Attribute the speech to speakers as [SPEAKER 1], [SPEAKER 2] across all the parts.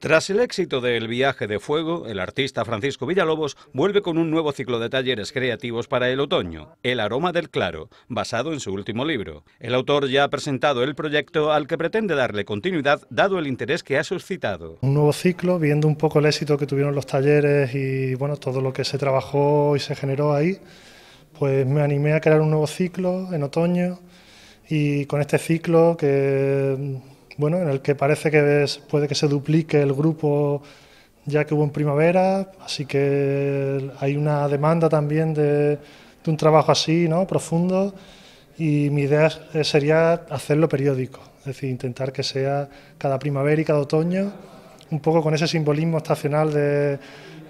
[SPEAKER 1] Tras el éxito de El viaje de fuego, el artista Francisco Villalobos vuelve con un nuevo ciclo de talleres creativos para el otoño, El aroma del claro, basado en su último libro. El autor ya ha presentado el proyecto al que pretende darle continuidad dado el interés que ha suscitado.
[SPEAKER 2] Un nuevo ciclo, viendo un poco el éxito que tuvieron los talleres y bueno, todo lo que se trabajó y se generó ahí, pues me animé a crear un nuevo ciclo en otoño y con este ciclo que bueno, en el que parece que puede que se duplique el grupo ya que hubo en primavera, así que hay una demanda también de, un trabajo así, ¿no? profundo, y mi idea sería hacerlo periódico, es decir, intentar que sea cada primavera y cada otoño, un poco con ese simbolismo estacional de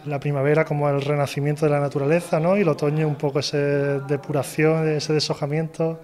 [SPEAKER 2] la primavera como el renacimiento de la naturaleza, ¿no? y el otoño un poco esa depuración, ese deshojamiento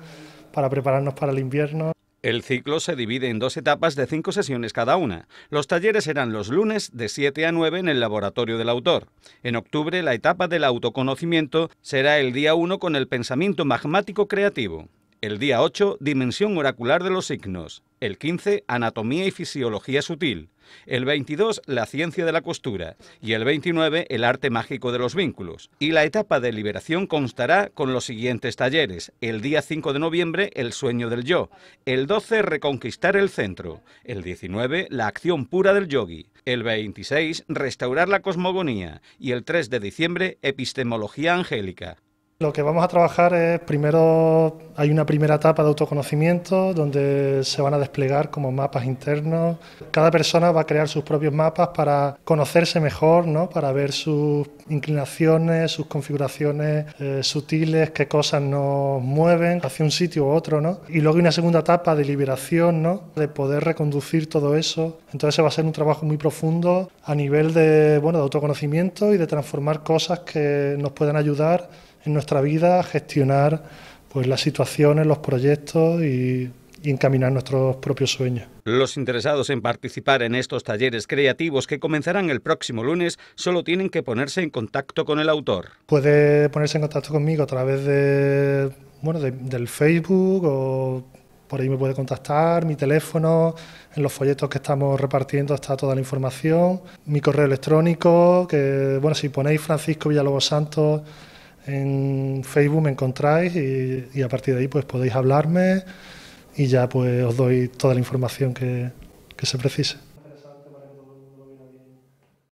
[SPEAKER 2] para prepararnos para el invierno.
[SPEAKER 1] El ciclo se divide en dos etapas de cinco sesiones cada una. Los talleres serán los lunes de 7 a 9 en el laboratorio del autor. En octubre, la etapa del autoconocimiento será el día 1 con el pensamiento magmático creativo. El día 8, dimensión oracular de los signos. El 15, anatomía y fisiología sutil. El 22, la ciencia de la costura. Y el 29, el arte mágico de los vínculos. Y la etapa de liberación constará con los siguientes talleres. El día 5 de noviembre, el sueño del yo. El 12, reconquistar el centro. El 19, la acción pura del yogi. El 26, restaurar la cosmogonía. Y el 3 de diciembre, epistemología angélica.
[SPEAKER 2] Lo que vamos a trabajar es, primero hay una primera etapa de autoconocimiento donde se van a desplegar como mapas internos. Cada persona va a crear sus propios mapas para conocerse mejor, ¿no? para ver sus inclinaciones, sus configuraciones eh, sutiles, qué cosas nos mueven hacia un sitio u otro. ¿no? Y luego hay una segunda etapa de liberación, ¿no? de poder reconducir todo eso. Entonces va a ser un trabajo muy profundo a nivel de, bueno, de autoconocimiento y de transformar cosas que nos puedan ayudar en nuestra vida gestionar pues, las situaciones, los proyectos y, encaminar nuestros propios sueños.
[SPEAKER 1] Los interesados en participar en estos talleres creativos que comenzarán el próximo lunes solo tienen que ponerse en contacto con el autor.
[SPEAKER 2] Puede ponerse en contacto conmigo a través de, bueno, del Facebook o por ahí me puede contactar, mi teléfono, en los folletos que estamos repartiendo está toda la información, mi correo electrónico, que bueno, si ponéis Francisco Villalobos Santos en Facebook me encontráis y, a partir de ahí pues podéis hablarme y ya pues os doy toda la información que se precise.